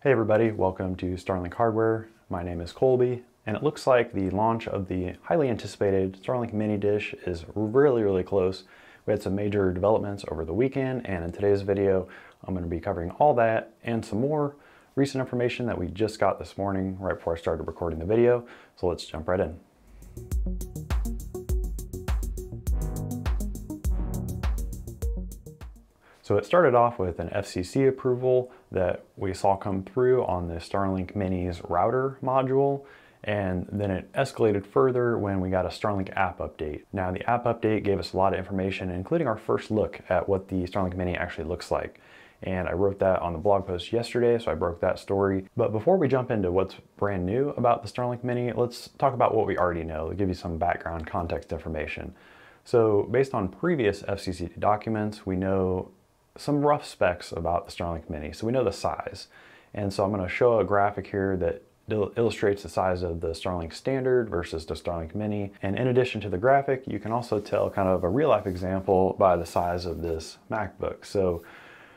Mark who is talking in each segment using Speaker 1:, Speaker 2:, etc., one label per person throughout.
Speaker 1: Hey everybody, welcome to Starlink Hardware. My name is Colby, and it looks like the launch of the highly anticipated Starlink Mini Dish is really, really close. We had some major developments over the weekend, and in today's video, I'm going to be covering all that and some more recent information that we just got this morning right before I started recording the video. So let's jump right in. So it started off with an FCC approval that we saw come through on the Starlink Mini's router module. And then it escalated further when we got a Starlink app update. Now the app update gave us a lot of information, including our first look at what the Starlink Mini actually looks like. And I wrote that on the blog post yesterday, so I broke that story. But before we jump into what's brand new about the Starlink Mini, let's talk about what we already know, to give you some background context information. So based on previous FCC documents, we know some rough specs about the Starlink Mini. So we know the size. And so I'm going to show a graphic here that illustrates the size of the Starlink Standard versus the Starlink Mini. And in addition to the graphic, you can also tell kind of a real life example by the size of this MacBook. So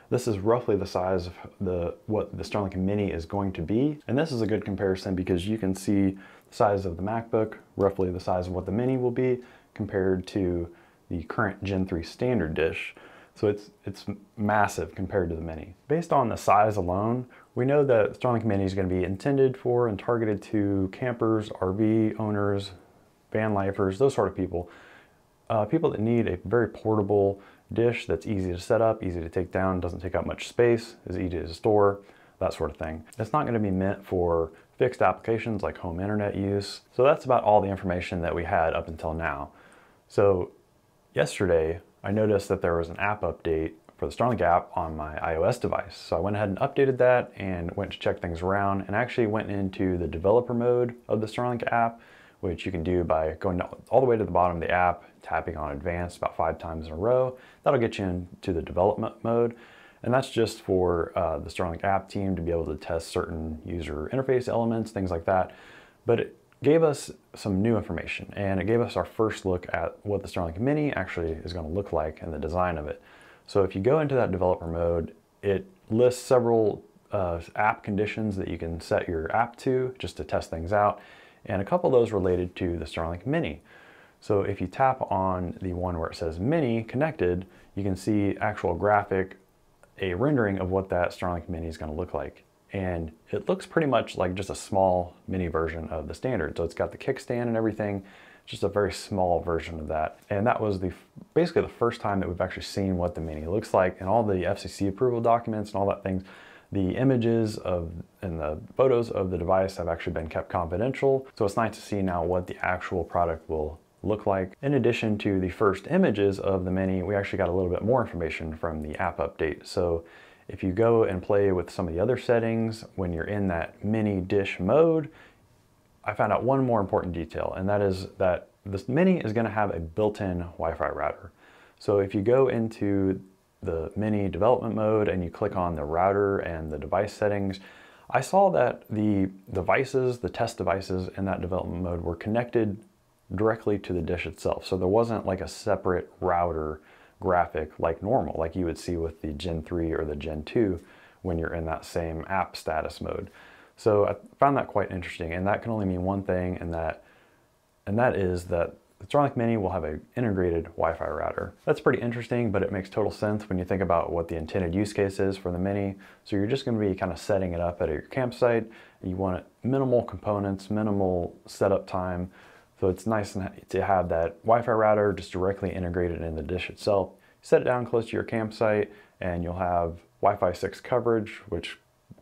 Speaker 1: this is roughly the size of the what the Starlink Mini is going to be. And this is a good comparison because you can see the size of the MacBook, roughly the size of what the Mini will be compared to the current Gen 3 standard dish. So it's, it's massive compared to the Mini. Based on the size alone, we know that Starlink Mini is going to be intended for and targeted to campers, RV owners, van lifers, those sort of people. Uh, people that need a very portable dish that's easy to set up, easy to take down, doesn't take up much space, is easy to store, that sort of thing. It's not going to be meant for fixed applications like home internet use. So that's about all the information that we had up until now. So yesterday, I noticed that there was an app update for the Starlink app on my iOS device. So I went ahead and updated that and went to check things around and actually went into the developer mode of the Starlink app, which you can do by going all the way to the bottom of the app, tapping on advanced about five times in a row. That'll get you into the development mode. And that's just for uh, the Starlink app team to be able to test certain user interface elements, things like that. But it, gave us some new information and it gave us our first look at what the Starlink Mini actually is going to look like and the design of it. So if you go into that developer mode, it lists several uh, app conditions that you can set your app to just to test things out and a couple of those related to the Starlink Mini. So if you tap on the one where it says Mini connected, you can see actual graphic, a rendering of what that Starlink Mini is going to look like and it looks pretty much like just a small mini version of the standard. So it's got the kickstand and everything, just a very small version of that. And that was the basically the first time that we've actually seen what the mini looks like and all the FCC approval documents and all that things. The images of and the photos of the device have actually been kept confidential. So it's nice to see now what the actual product will look like. In addition to the first images of the Mini, we actually got a little bit more information from the app update. So if you go and play with some of the other settings when you're in that mini dish mode, I found out one more important detail, and that is that this Mini is gonna have a built-in Wi-Fi router. So if you go into the Mini development mode and you click on the router and the device settings, I saw that the devices, the test devices in that development mode were connected directly to the dish itself. So there wasn't like a separate router graphic like normal, like you would see with the Gen 3 or the Gen 2 when you're in that same app status mode. So I found that quite interesting, and that can only mean one thing, and that and that is that the Starlink Mini will have an integrated Wi-Fi router. That's pretty interesting, but it makes total sense when you think about what the intended use case is for the Mini. So you're just going to be kind of setting it up at your campsite. You want minimal components, minimal setup time, so it's nice to have that Wi-Fi router just directly integrated in the dish itself. Set it down close to your campsite and you'll have Wi-Fi 6 coverage, which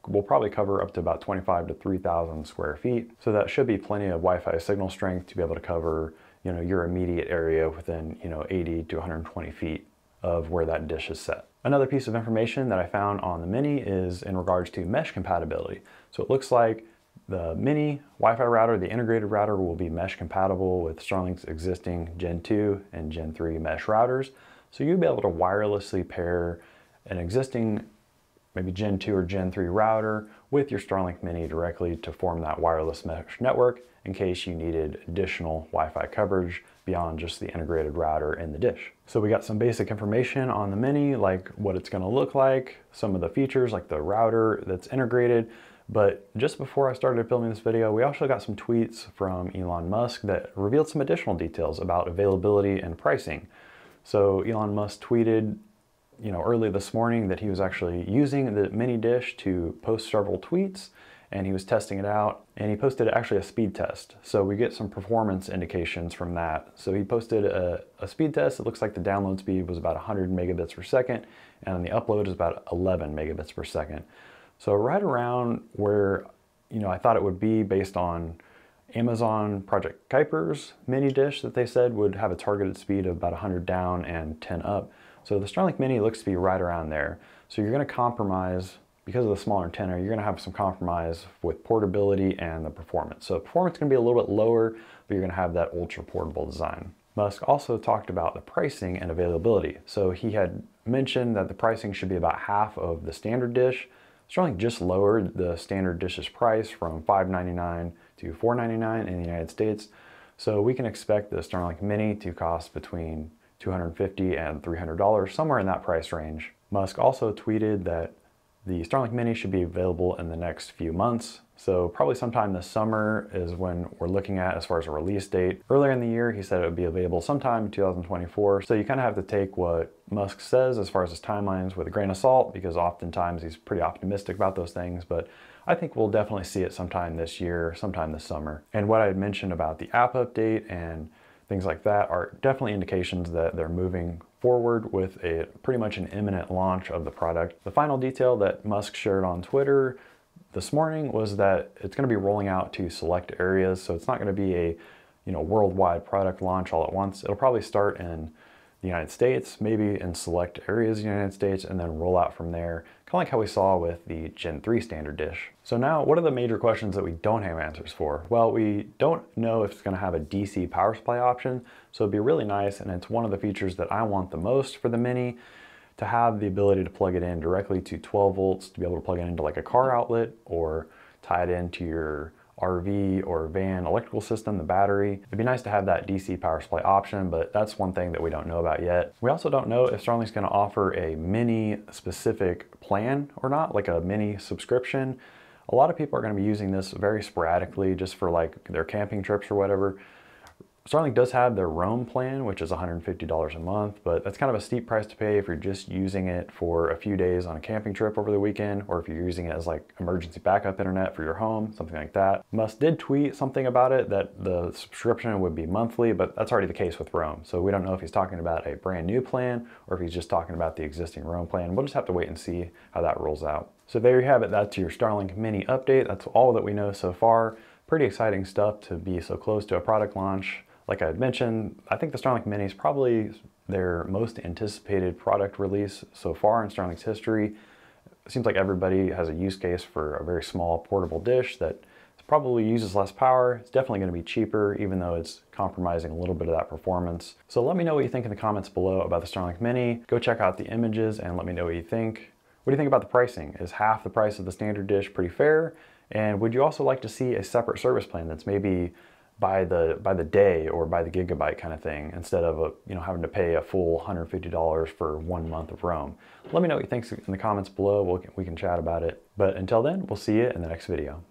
Speaker 1: will probably cover up to about 25 to 3,000 square feet. So that should be plenty of Wi-Fi signal strength to be able to cover you know, your immediate area within you know, 80 to 120 feet of where that dish is set. Another piece of information that I found on the Mini is in regards to mesh compatibility. So it looks like the mini Wi-Fi router, the integrated router, will be mesh compatible with Starlink's existing Gen 2 and Gen 3 mesh routers. So you'll be able to wirelessly pair an existing maybe Gen 2 or Gen 3 router with your Starlink Mini directly to form that wireless mesh network in case you needed additional Wi-Fi coverage beyond just the integrated router in the dish. So we got some basic information on the Mini, like what it's gonna look like, some of the features like the router that's integrated, but just before I started filming this video, we also got some tweets from Elon Musk that revealed some additional details about availability and pricing. So Elon Musk tweeted you know, early this morning that he was actually using the mini dish to post several tweets and he was testing it out and he posted actually a speed test. So we get some performance indications from that. So he posted a, a speed test. It looks like the download speed was about 100 megabits per second and the upload is about 11 megabits per second. So right around where, you know, I thought it would be based on Amazon Project Kuiper's mini dish that they said would have a targeted speed of about 100 down and 10 up. So the Starlink Mini looks to be right around there. So you're gonna compromise, because of the smaller antenna, you're gonna have some compromise with portability and the performance. So the performance is gonna be a little bit lower, but you're gonna have that ultra portable design. Musk also talked about the pricing and availability. So he had mentioned that the pricing should be about half of the standard dish. Starlink just lowered the standard dish's price from $5.99 to $4.99 in the United States. So we can expect the Starlink Mini to cost between 250 and $300, somewhere in that price range. Musk also tweeted that the Starlink Mini should be available in the next few months. So probably sometime this summer is when we're looking at as far as a release date. Earlier in the year, he said it would be available sometime in 2024. So you kind of have to take what Musk says as far as his timelines with a grain of salt because oftentimes he's pretty optimistic about those things. But I think we'll definitely see it sometime this year, sometime this summer. And what I had mentioned about the app update and things like that are definitely indications that they're moving forward with a pretty much an imminent launch of the product. The final detail that Musk shared on Twitter this morning was that it's going to be rolling out to select areas, so it's not going to be a you know worldwide product launch all at once. It'll probably start in the United States, maybe in select areas of the United States, and then roll out from there, kind of like how we saw with the Gen 3 standard dish. So now, what are the major questions that we don't have answers for? Well, we don't know if it's gonna have a DC power supply option, so it'd be really nice, and it's one of the features that I want the most for the Mini, to have the ability to plug it in directly to 12 volts, to be able to plug it into like a car outlet, or tie it into your RV or van electrical system, the battery. It'd be nice to have that DC power supply option, but that's one thing that we don't know about yet. We also don't know if Starlink's gonna offer a mini specific plan or not, like a mini subscription. A lot of people are gonna be using this very sporadically just for like their camping trips or whatever. Starlink does have their Roam plan, which is $150 a month, but that's kind of a steep price to pay if you're just using it for a few days on a camping trip over the weekend, or if you're using it as like emergency backup internet for your home, something like that. Musk did tweet something about it that the subscription would be monthly, but that's already the case with Roam. So we don't know if he's talking about a brand new plan or if he's just talking about the existing Roam plan. We'll just have to wait and see how that rolls out. So there you have it. That's your Starlink mini update. That's all that we know so far. Pretty exciting stuff to be so close to a product launch. Like I had mentioned, I think the Starlink Mini is probably their most anticipated product release so far in Starlink's history. It seems like everybody has a use case for a very small portable dish that probably uses less power. It's definitely going to be cheaper, even though it's compromising a little bit of that performance. So let me know what you think in the comments below about the Starlink Mini. Go check out the images and let me know what you think. What do you think about the pricing? Is half the price of the standard dish pretty fair? And would you also like to see a separate service plan that's maybe by the by the day or by the gigabyte kind of thing instead of a, you know having to pay a full $150 for one month of Roam. Let me know what you think in the comments below. We'll, we can chat about it. But until then, we'll see you in the next video.